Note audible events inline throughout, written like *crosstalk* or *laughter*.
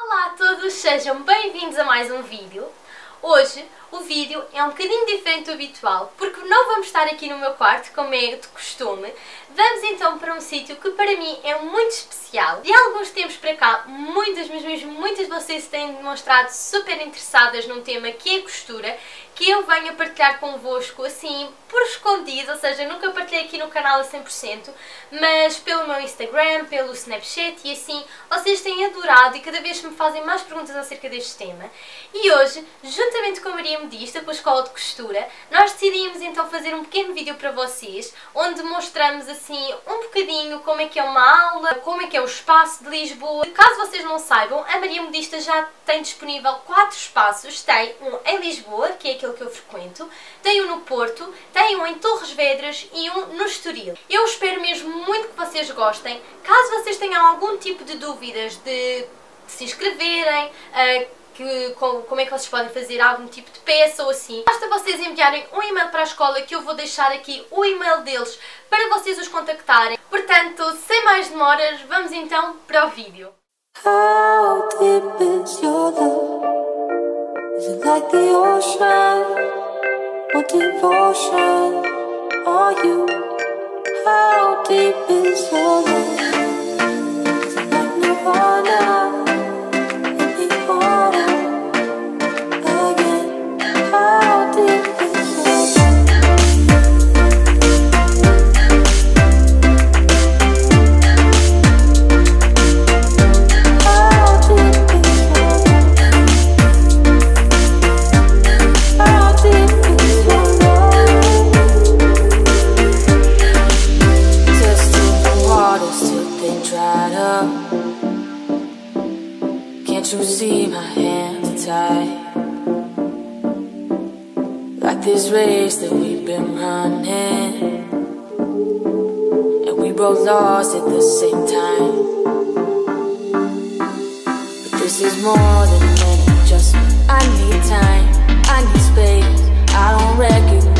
Olá a todos, sejam bem-vindos a mais um vídeo. Hoje o vídeo é um bocadinho diferente do habitual, porque não vamos estar aqui no meu quarto, como é de costume. Vamos então para um sítio que para mim é muito especial. De alguns tempos para cá, muitas, mas mesmo muitas de vocês têm demonstrado super interessadas num tema que é costura, que eu venho a partilhar convosco assim, por escondido, ou seja, nunca partilhei aqui no canal a 100%, mas pelo meu Instagram, pelo Snapchat e assim, vocês têm adorado e cada vez me fazem mais perguntas acerca deste tema. E hoje, juntamente com a Maria Medista, com a Escola de Costura, nós decidimos então fazer um pequeno vídeo para vocês, onde mostramos assim um bocadinho como é que é uma aula, como é que é o espaço de Lisboa. Caso vocês não saibam, a Maria Medista já tem disponível quatro espaços, tem um em Lisboa, que é aquele que eu frequento, tem um no Porto, tem um em Torres Vedras e um no Estoril. Eu espero mesmo muito que vocês gostem. Caso vocês tenham algum tipo de dúvidas de se inscreverem, uh, que, como é que vocês podem fazer algum tipo de peça ou assim. Basta vocês enviarem um e-mail para a escola que eu vou deixar aqui o e-mail deles para vocês os contactarem. Portanto, sem mais demoras, vamos então para o vídeo. How Like the ocean? What devotion are you? How deep is your love? This race that we've been running. And we both lost at the same time. But this is more than an adjustment. I need time, I need space. I don't recognize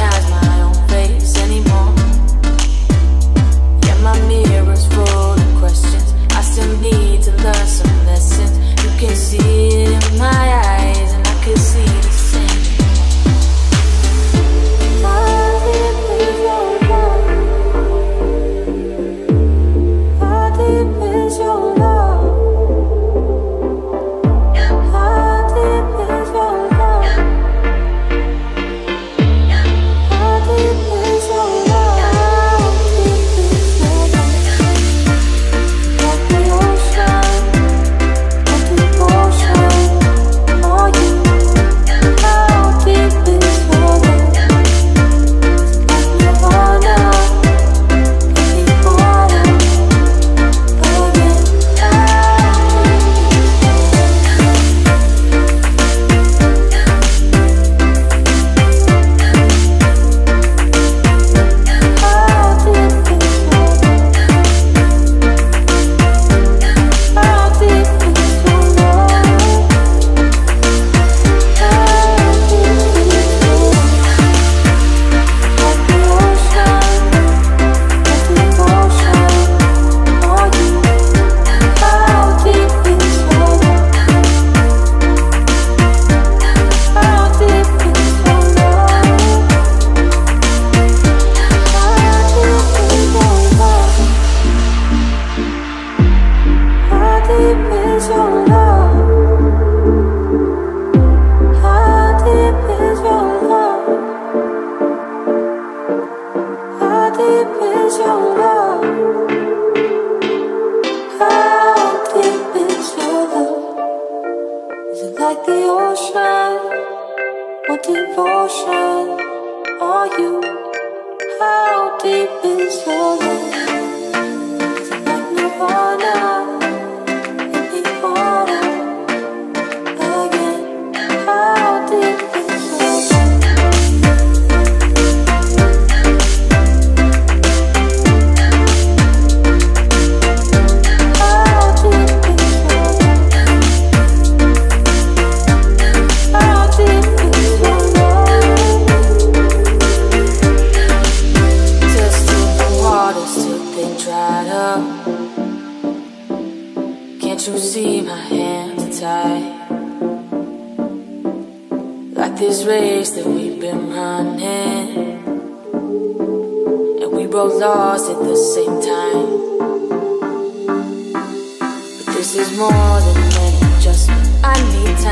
like the ocean. What devotion are you? How deep is your love? Like Nirvana. This race that we've been running. And we both lost at the same time. But this is more than an adjustment. I need time,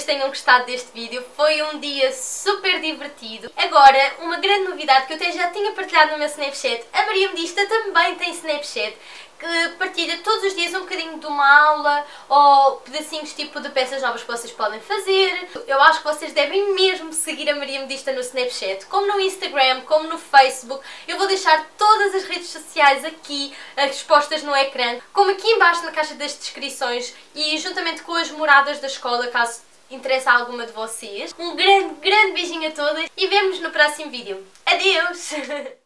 vocês tenham gostado deste vídeo. Foi um dia super divertido. Agora, uma grande novidade que eu até já tinha partilhado no meu Snapchat. A Maria Medista também tem Snapchat que partilha todos os dias um bocadinho de uma aula ou pedacinhos tipo de peças novas que vocês podem fazer. Eu acho que vocês devem mesmo seguir a Maria Medista no Snapchat, como no Instagram, como no Facebook. Eu vou deixar todas as redes sociais aqui expostas no ecrã, como aqui embaixo na caixa das descrições e juntamente com as moradas da escola, caso interessa alguma de vocês. Um grande, grande beijinho a todas e vemos no próximo vídeo. Adeus! *laughs*